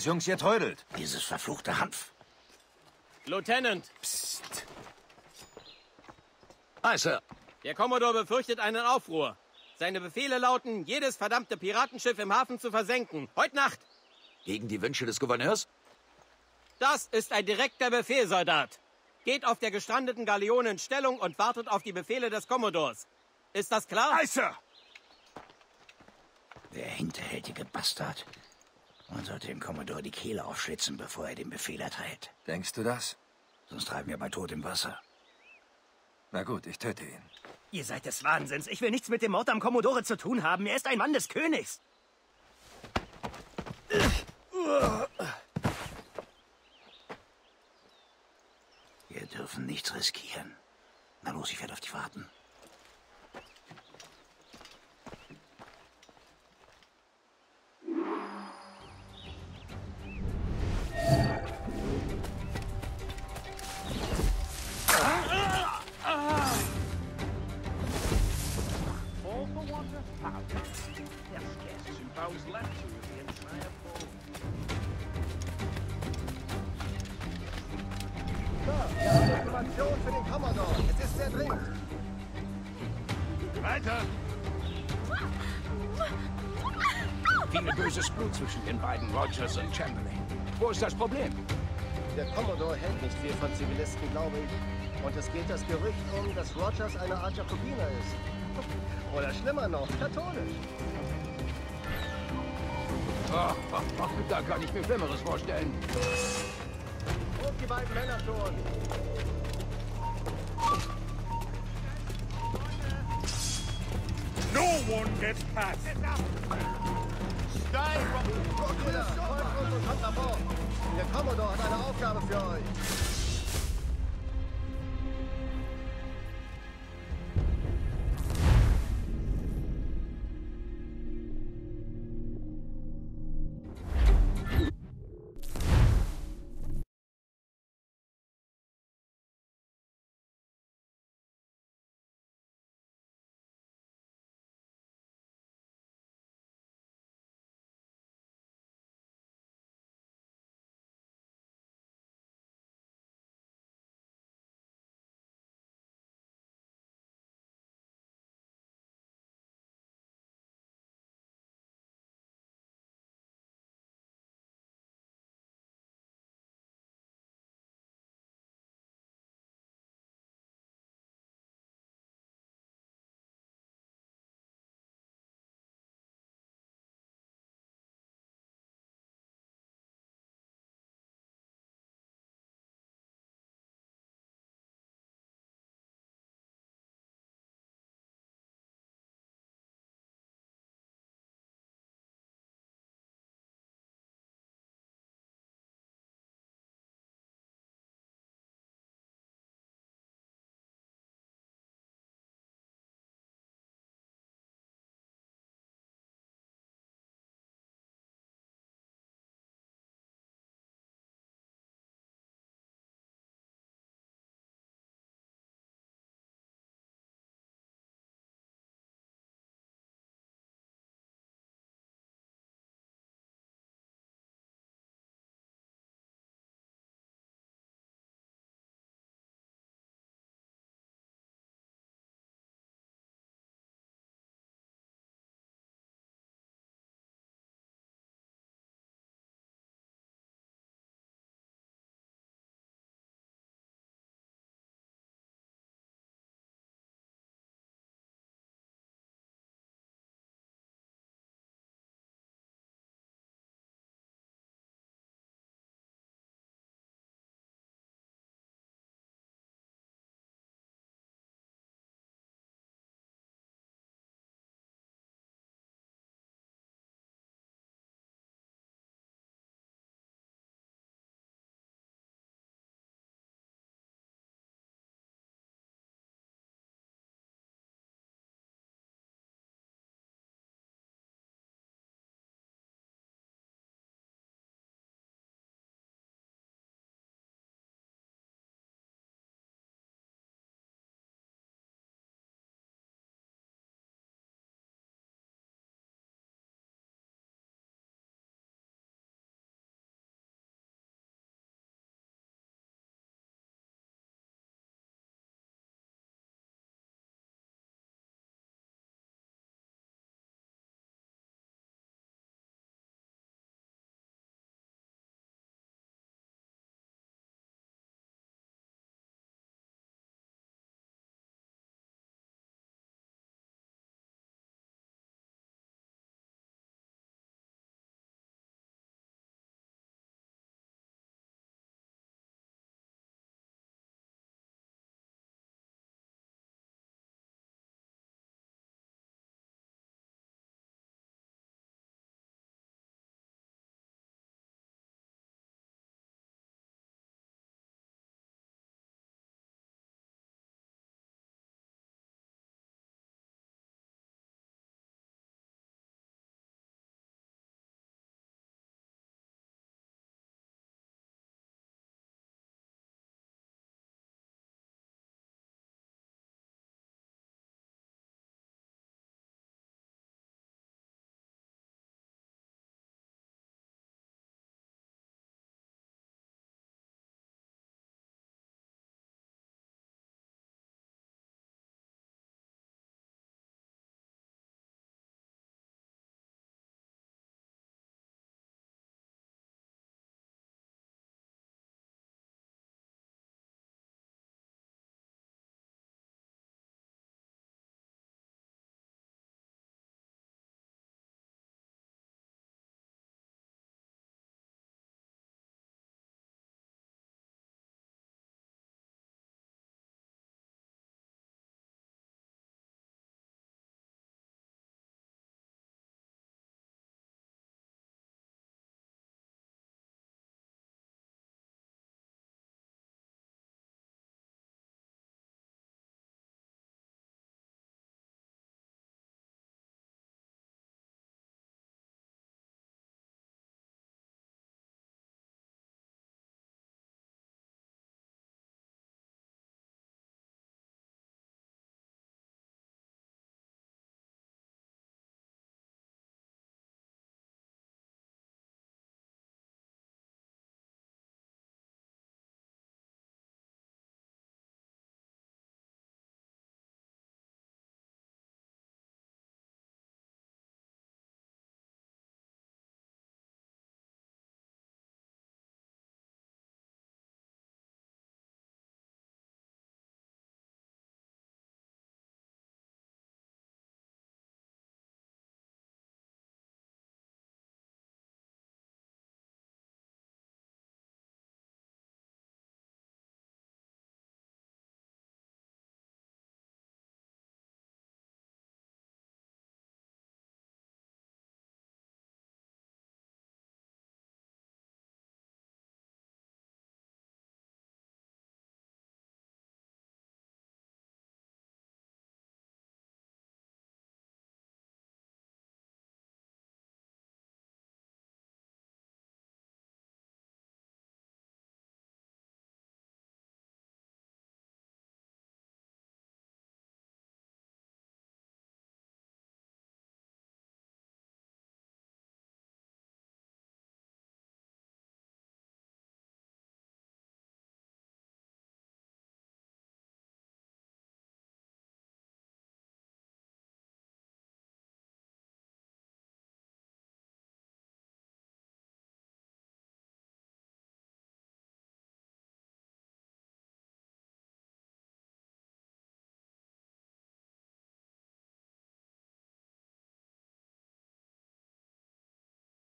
los, Jungs, ihr trödelt. Dieses verfluchte Hanf. Lieutenant, Psst. Aye, Sir. der Commodore befürchtet einen Aufruhr. Seine Befehle lauten, jedes verdammte Piratenschiff im Hafen zu versenken. Heute Nacht. Gegen die Wünsche des Gouverneurs? Das ist ein direkter Befehl, Soldat. Geht auf der gestrandeten Galeone in Stellung und wartet auf die Befehle des Commodores. Ist das klar? Aye, Sir. Der hinterhältige Bastard. Man sollte dem Commodore die Kehle aufschlitzen, bevor er den Befehl erteilt. Denkst du das? Sonst treiben wir bei Tod im Wasser. Na gut, ich töte ihn. Ihr seid des Wahnsinns. Ich will nichts mit dem Mord am Kommodore zu tun haben. Er ist ein Mann des Königs. Wir dürfen nichts riskieren. Na los, ich werde auf dich warten. Weiter! Viel böses Blut zwischen den beiden, Rogers und Chamberlain. Wo ist das Problem? Der Commodore hält nicht viel von Zivilisten, glaube ich. Und es geht das Gerücht um, dass Rogers eine Art Jakobiner ist. Oder schlimmer noch, katholisch. Ach, ach, ach, da kann ich mir Schlimmeres vorstellen. Und die beiden Männer schon. won't get past. Stay! Kommodore hat eine Aufgabe für euch.